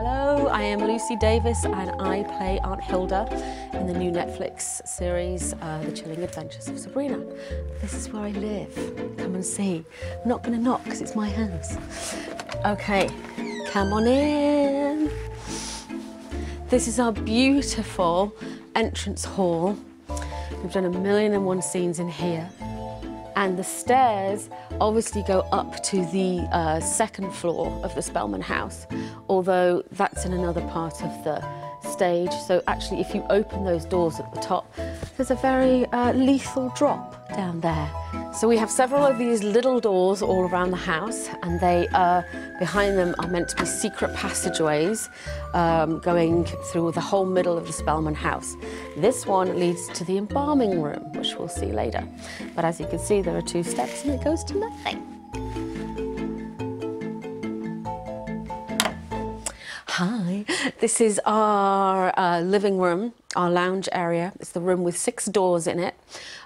Hello, I am Lucy Davis and I play Aunt Hilda in the new Netflix series, uh, The Chilling Adventures of Sabrina. This is where I live. Come and see. I'm not going to knock because it's my house. Okay, come on in. This is our beautiful entrance hall. We've done a million and one scenes in here. And the stairs obviously go up to the uh, second floor of the Spellman house, although that's in another part of the stage. So actually, if you open those doors at the top, there's a very uh, lethal drop down there. So we have several of these little doors all around the house, and they uh, behind them are meant to be secret passageways um, going through the whole middle of the Spellman house. This one leads to the embalming room, which we'll see later. But as you can see, there are two steps, and it goes to nothing. Hi, this is our uh, living room, our lounge area. It's the room with six doors in it,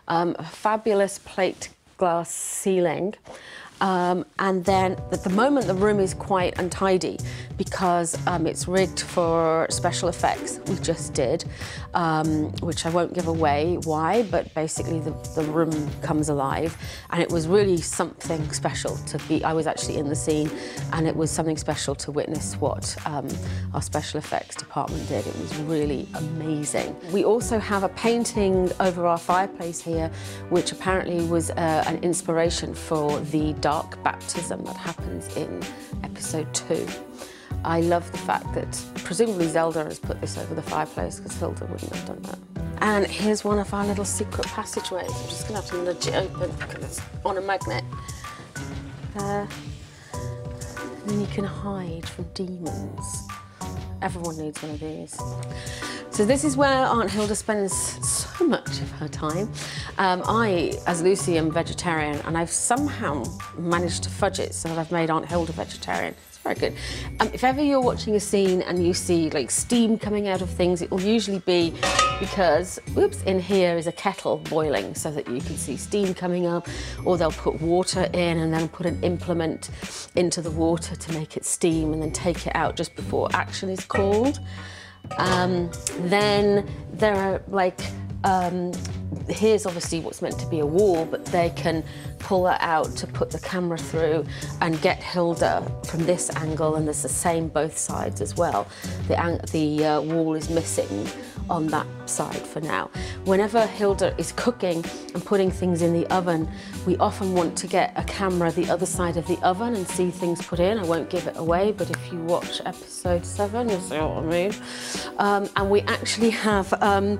um, a fabulous plate glass ceiling. Um, and then at the moment the room is quite untidy because um, it's rigged for special effects we just did, um, which I won't give away why, but basically the, the room comes alive and it was really something special to be, I was actually in the scene and it was something special to witness what um, our special effects department did. It was really amazing. We also have a painting over our fireplace here, which apparently was uh, an inspiration for the dark baptism that happens in episode two. I love the fact that presumably Zelda has put this over the fireplace because Hilda wouldn't have done that. And here's one of our little secret passageways. I'm just going to have to nudge it open because it's on a magnet. There. And then you can hide from demons. Everyone needs one of these. So this is where Aunt Hilda spends so much of her time. Um, I, as Lucy, am vegetarian and I've somehow managed to fudge it so that I've made Aunt Hilda vegetarian. It's very good. Um, if ever you're watching a scene and you see like steam coming out of things, it will usually be because, whoops, in here is a kettle boiling so that you can see steam coming up or they'll put water in and then put an implement into the water to make it steam and then take it out just before action is called. Um, then there are like, um, here's obviously what's meant to be a wall, but they can pull that out to put the camera through and get Hilda from this angle, and there's the same both sides as well. The, the uh, wall is missing on that side for now. Whenever Hilda is cooking and putting things in the oven, we often want to get a camera the other side of the oven and see things put in. I won't give it away, but if you watch episode seven, you'll see what I mean. Um, and we actually have um,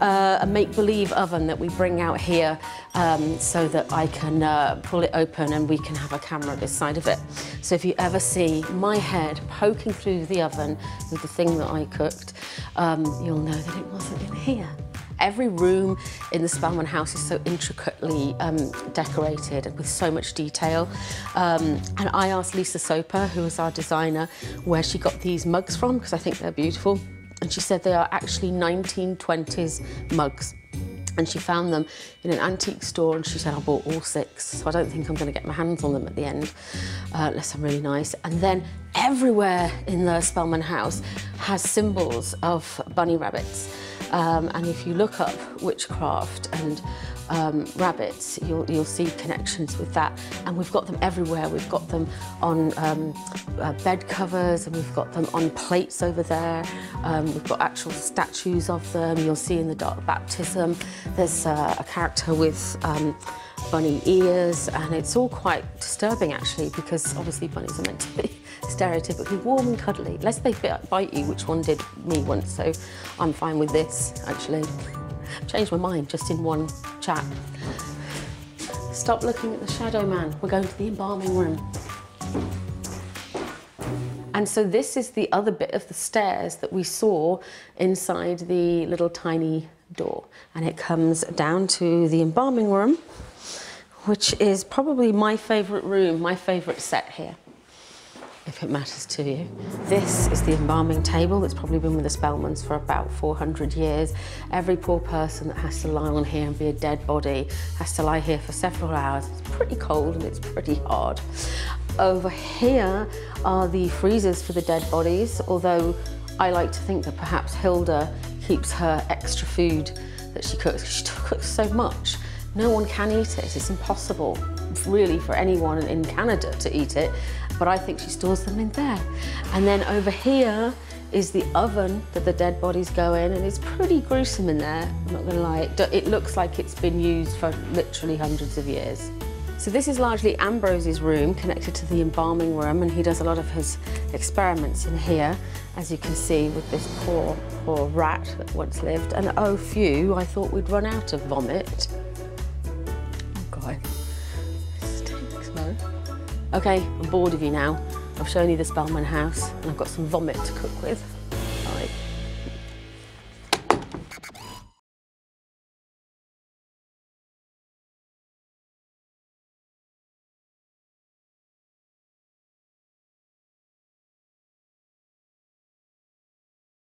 uh, a make-believe oven that we bring out here um, so that I can uh, pull it open and we can have a camera this side of it. So if you ever see my head poking through the oven with the thing that I cooked, um, you'll know that it wasn't in here. Every room in the Spellman house is so intricately um, decorated with so much detail. Um, and I asked Lisa Soper, who was our designer, where she got these mugs from, because I think they're beautiful. And she said they are actually 1920s mugs and she found them in an antique store and she said I bought all six so I don't think I'm going to get my hands on them at the end uh, unless I'm really nice and then everywhere in the Spellman house has symbols of bunny rabbits um, and if you look up witchcraft and um, rabbits, you'll, you'll see connections with that. And we've got them everywhere. We've got them on um, uh, bed covers and we've got them on plates over there. Um, we've got actual statues of them. You'll see in the Dark Baptism, there's uh, a character with um, bunny ears and it's all quite disturbing actually because obviously bunnies are meant to be stereotypically warm and cuddly. Unless they bite you, which one did me once, so I'm fine with this actually. Changed my mind just in one chat. Stop looking at the shadow man. We're going to the embalming room. And so this is the other bit of the stairs that we saw inside the little tiny door. And it comes down to the embalming room, which is probably my favorite room, my favorite set here. If it matters to you. This is the embalming table that's probably been with the Spellmans for about 400 years. Every poor person that has to lie on here and be a dead body has to lie here for several hours. It's pretty cold and it's pretty hard. Over here are the freezers for the dead bodies, although I like to think that perhaps Hilda keeps her extra food that she cooks. She cooks so much. No one can eat it. It's impossible, really, for anyone in Canada to eat it. But I think she stores them in there. And then over here is the oven that the dead bodies go in, and it's pretty gruesome in there. I'm not to lie. It looks like it's been used for literally hundreds of years. So this is largely Ambrose's room connected to the embalming room and he does a lot of his experiments in here, as you can see with this poor, poor rat that once lived. And oh phew, I thought we'd run out of vomit. Oh God, it stinks, no? Okay, I'm bored of you now. I've shown you the Spellman house and I've got some vomit to cook with.